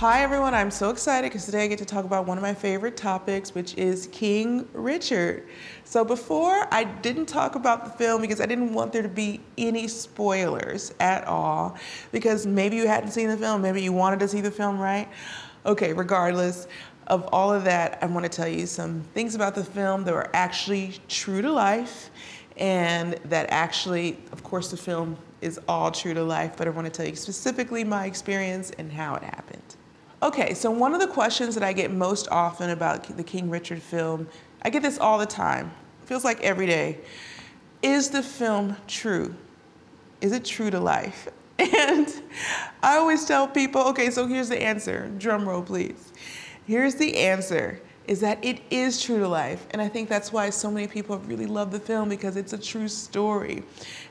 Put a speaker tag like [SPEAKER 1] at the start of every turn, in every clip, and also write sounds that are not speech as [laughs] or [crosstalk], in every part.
[SPEAKER 1] Hi everyone, I'm so excited because today I get to talk about one of my favorite topics, which is King Richard. So before, I didn't talk about the film because I didn't want there to be any spoilers at all, because maybe you hadn't seen the film, maybe you wanted to see the film, right? Okay, regardless of all of that, I want to tell you some things about the film that are actually true to life and that actually, of course, the film is all true to life, but I want to tell you specifically my experience and how it happened. Okay, so one of the questions that I get most often about the King Richard film, I get this all the time, feels like every day. Is the film true? Is it true to life? [laughs] And I always tell people, okay, so here's the answer. Drum roll, please. Here's the answer is that it is true to life. And I think that's why so many people really love the film because it's a true story.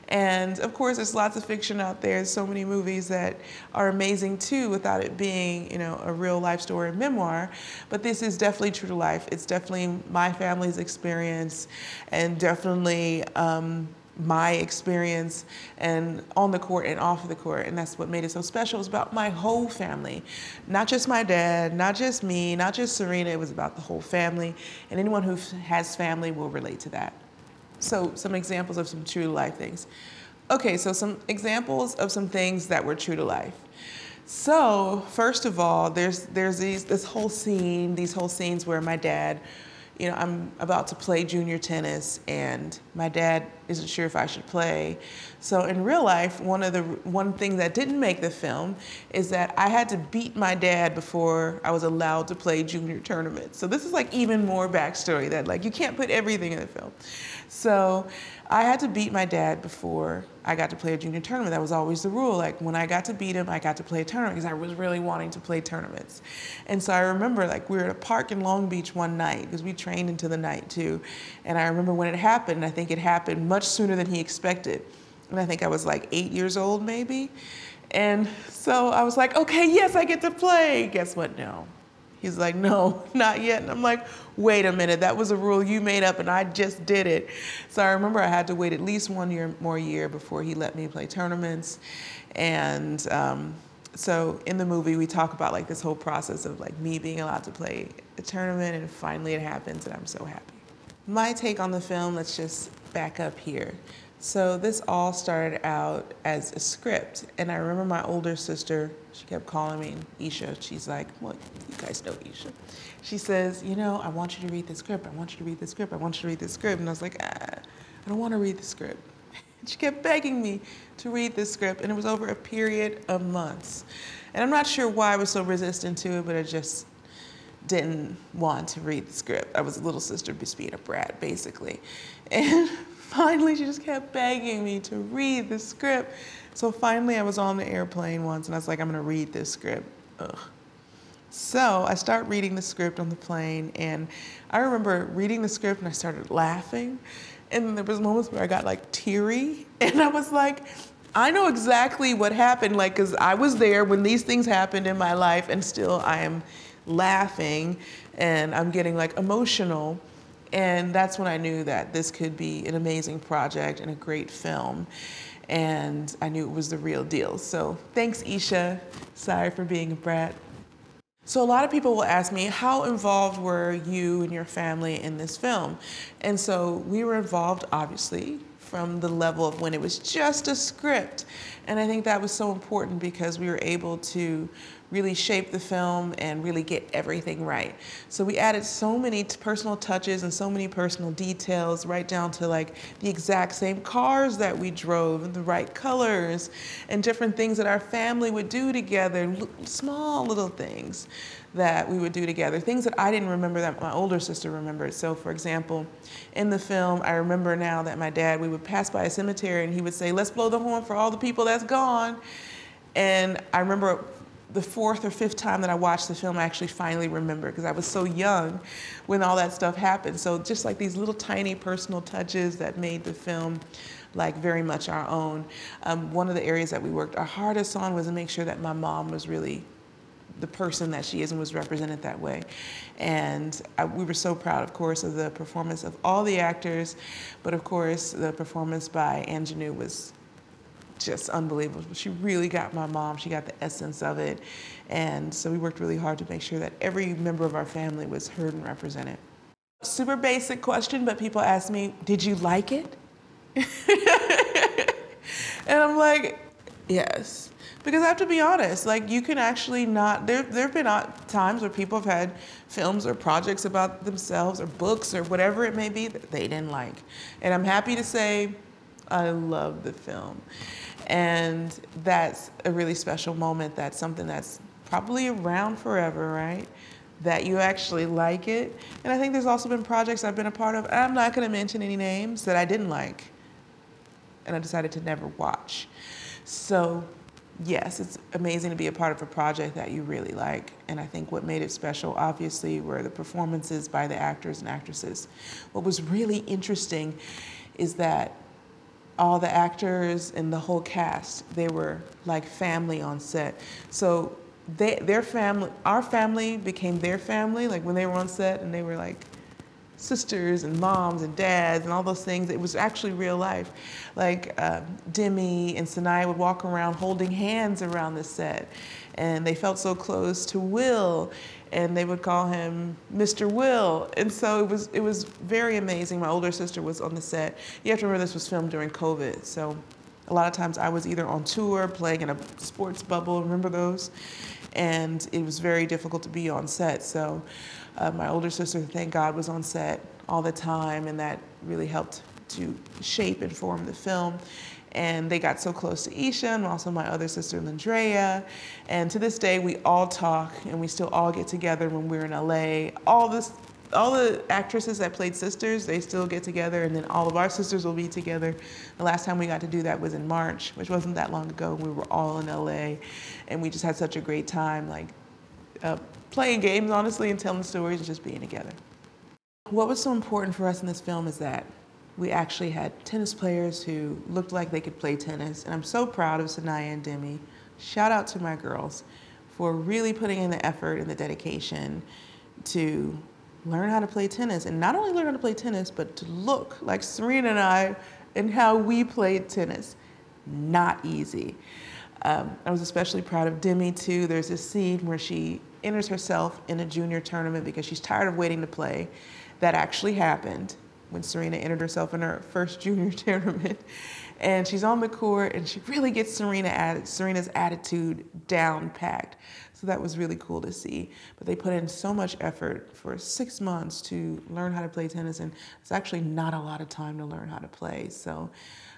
[SPEAKER 1] And of course, there's lots of fiction out there, so many movies that are amazing too without it being, you know, a real life story memoir. But this is definitely true to life. It's definitely my family's experience and definitely um, my experience and on the court and off of the court. And that's what made it so special. It was about my whole family. Not just my dad not just me not just serena. It was about the whole family. And anyone who has family will relate to that so some examples of some true to life things. Okay so some examples of some things that were true to life. So first of all there's there's these this whole scene these whole scenes where my dad you know, I'm about to play junior tennis and my dad isn't sure if I should play. So in real life, one of the one thing that didn't make the film is that I had to beat my dad before I was allowed to play junior tournaments. So this is like even more backstory that like you can't put everything in the film. So I had to beat my dad before I got to play a junior tournament. That was always the rule. Like when I got to beat him, I got to play a tournament because I was really wanting to play tournaments. And so I remember like we were at a park in Long Beach one night because we trained into the night too. And I remember when it happened, I think it happened much sooner than he expected. And I think I was like eight years old maybe. And so I was like, okay, yes, I get to play. Guess what? No. He's like, no, [laughs] not yet. And I'm like, wait a minute, that was a rule you made up and I just did it. So I remember I had to wait at least one year more year before he let me play tournaments. And um, so in the movie, we talk about like this whole process of like me being allowed to play a tournament and finally it happens and I'm so happy. My take on the film, let's just back up here. So this all started out as a script. And I remember my older sister, she kept calling me Isha. She's like, well, guys know Isha. She says, you know, I want you to read the script. I want you to read the script. I want you to read the script. And I was like, ah, I don't want to read the script. [laughs] she kept begging me to read the script. And it was over a period of months. And I'm not sure why I was so resistant to it, but I just didn't want to read the script. I was a little sister just being a brat, basically. [laughs] And finally, she just kept begging me to read the script. So finally, I was on the airplane once and I was like, I'm gonna read this script. Ugh. So I start reading the script on the plane, and I remember reading the script and I started laughing. And there was moments where I got like teary, [laughs] and I was like, I know exactly what happened, like, because I was there when these things happened in my life, and still I am laughing and I'm getting like emotional. And that's when I knew that this could be an amazing project and a great film. And I knew it was the real deal. So thanks, Isha. Sorry for being a brat. So a lot of people will ask me, how involved were you and your family in this film? And so we were involved, obviously, from the level of when it was just a script. And I think that was so important because we were able to really shape the film and really get everything right. So we added so many personal touches and so many personal details right down to like the exact same cars that we drove and the right colors and different things that our family would do together, small little things that we would do together, things that I didn't remember that my older sister remembered. So for example, in the film, I remember now that my dad, we would pass by a cemetery and he would say, let's blow the horn for all the people that's gone. And I remember the fourth or fifth time that I watched the film, I actually finally remember because I was so young when all that stuff happened. So just like these little tiny personal touches that made the film like very much our own. Um, one of the areas that we worked our hardest on was to make sure that my mom was really the person that she is and was represented that way. And I, we were so proud, of course, of the performance of all the actors, but of course, the performance by Aunjanue was just unbelievable. She really got my mom. She got the essence of it. And so we worked really hard to make sure that every member of our family was heard and represented. Super basic question, but people ask me, did you like it? [laughs] and I'm like, yes. Because I have to be honest, like you can actually not, there there have been times where people have had films or projects about themselves or books or whatever it may be that they didn't like. And I'm happy to say I love the film. And that's a really special moment. That's something that's probably around forever, right? That you actually like it. And I think there's also been projects I've been a part of. I'm not going to mention any names that I didn't like. And I decided to never watch. So, yes, it's amazing to be a part of a project that you really like. And I think what made it special, obviously, were the performances by the actors and actresses. What was really interesting is that all the actors and the whole cast, they were like family on set. So they, their family, our family became their family, like when they were on set and they were like sisters and moms and dads and all those things. It was actually real life. Like uh, Demi and Saniyya would walk around holding hands around the set. And they felt so close to Will and they would call him Mr. Will. And so it was, it was very amazing. My older sister was on the set. You have to remember this was filmed during COVID. So a lot of times I was either on tour, playing in a sports bubble, remember those? And it was very difficult to be on set. So uh, my older sister, thank God, was on set all the time, and that really helped to shape and form the film. And they got so close to Isha and also my other sister, Lyndrea. And to this day, we all talk and we still all get together when we're in LA. All this all the actresses that played sisters, they still get together, and then all of our sisters will be together. The last time we got to do that was in March, which wasn't that long ago. We were all in LA, and we just had such a great time, like uh, playing games, honestly, and telling stories and just being together. What was so important for us in this film is that we actually had tennis players who looked like they could play tennis, and I'm so proud of Saniyya and Demi. Shout out to my girls for really putting in the effort and the dedication to learn how to play tennis. And not only learn how to play tennis, but to look like Serena and I and how we played tennis. Not easy. Um, I was especially proud of Demi too. There's this scene where she enters herself in a junior tournament because she's tired of waiting to play. That actually happened when Serena entered herself in her first [laughs] junior tournament. And she's on the court and she really gets Serena Serena's attitude down packed. So that was really cool to see. But they put in so much effort for six months to learn how to play tennis, and it's actually not a lot of time to learn how to play. So,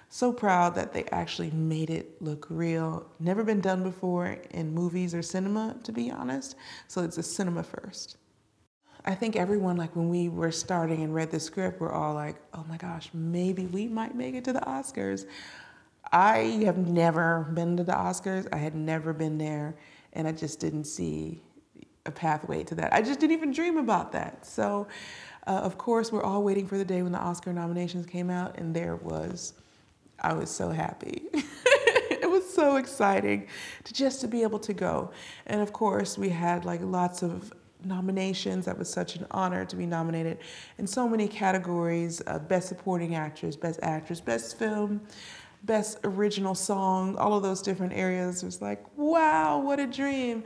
[SPEAKER 1] so proud that they actually made it look real. Never been done before in movies or cinema, to be honest. So it's a cinema first. I think everyone, like when we were starting and read the script, we're all like, oh my gosh, maybe we might make it to the Oscars. I have never been to the Oscars. I had never been there and I just didn't see a pathway to that. I just didn't even dream about that. So, uh, of course, we're all waiting for the day when the Oscar nominations came out, and there it was. I was so happy. [laughs] it was so exciting to just to be able to go. And of course, we had like lots of nominations. That was such an honor to be nominated in so many categories: uh, Best Supporting Actress, Best Actress, Best Film, best original song, all of those different areas. It was like, wow, what a dream.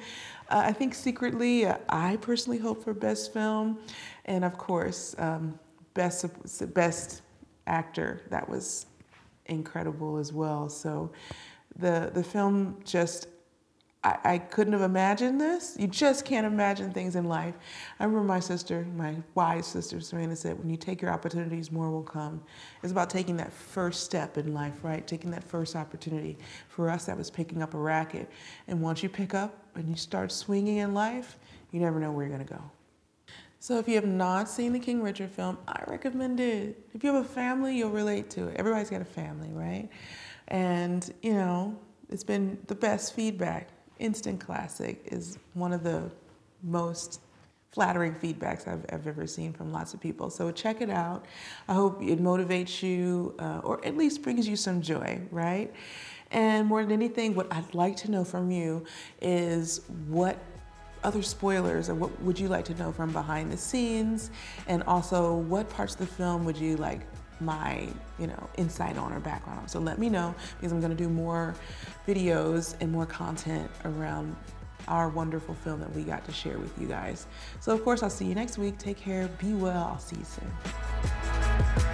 [SPEAKER 1] Uh, I think secretly, uh, I personally hope for best film, and of course, um, best best actor. That was incredible as well. So, the the film just I, I couldn't have imagined this. You just can't imagine things in life. I remember my sister, my wise sister, Serena, said, when you take your opportunities, more will come. It's about taking that first step in life, right? Taking that first opportunity. For us, that was picking up a racket. And once you pick up and you start swinging in life, you never know where you're going to go. So if you have not seen the King Richard film, I recommend it. If you have a family, you'll relate to it. Everybody's got a family, right? And, you know, it's been the best feedback instant classic is one of the most flattering feedbacks I've, I've, ever seen from lots of people. So check it out. I hope it motivates you uh, or at least brings you some joy, right? And more than anything, what I'd like to know from you is what other spoilers or what would you like to know from behind the scenes? And also, what parts of the film would you like my, you know, insight on or background on. So let me know because I'm gonna do more videos and more content around our wonderful film that we got to share with you guys. So of course, I'll see you next week. Take care, be well, I'll see you soon.